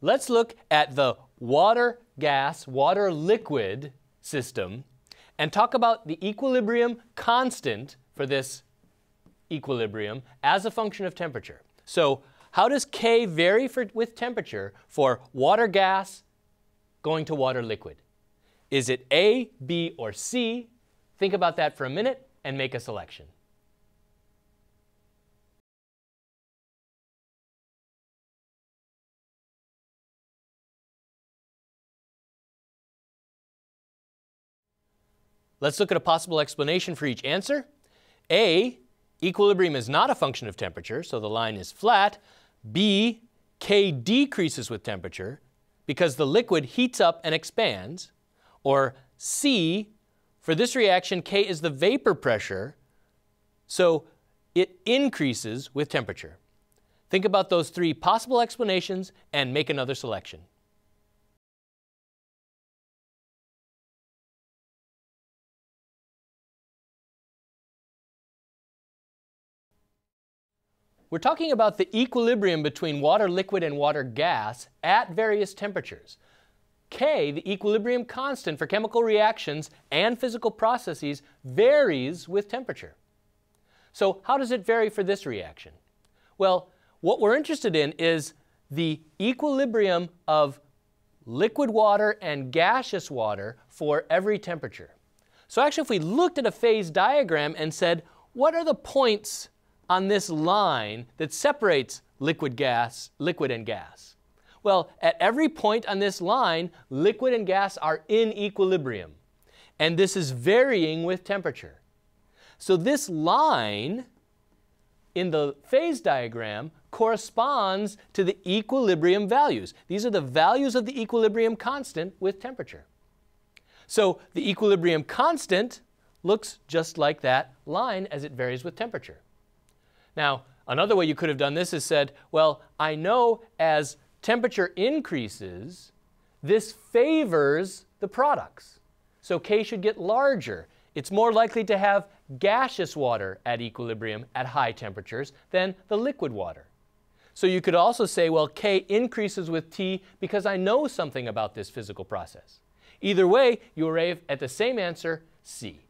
let's look at the water gas, water liquid system and talk about the equilibrium constant for this equilibrium as a function of temperature. So how does K vary for, with temperature for water gas going to water liquid? Is it A, B, or C? Think about that for a minute and make a selection. Let's look at a possible explanation for each answer. A, equilibrium is not a function of temperature, so the line is flat. B, K decreases with temperature because the liquid heats up and expands. Or C, for this reaction, K is the vapor pressure, so it increases with temperature. Think about those three possible explanations and make another selection. We're talking about the equilibrium between water liquid and water gas at various temperatures. K, the equilibrium constant for chemical reactions and physical processes, varies with temperature. So how does it vary for this reaction? Well, what we're interested in is the equilibrium of liquid water and gaseous water for every temperature. So actually, if we looked at a phase diagram and said, what are the points on this line that separates liquid gas, liquid and gas? Well, at every point on this line, liquid and gas are in equilibrium. And this is varying with temperature. So this line in the phase diagram corresponds to the equilibrium values. These are the values of the equilibrium constant with temperature. So the equilibrium constant looks just like that line as it varies with temperature. Now, another way you could have done this is said, well, I know as temperature increases, this favors the products. So K should get larger. It's more likely to have gaseous water at equilibrium at high temperatures than the liquid water. So you could also say, well, K increases with T because I know something about this physical process. Either way, you arrive at the same answer, C.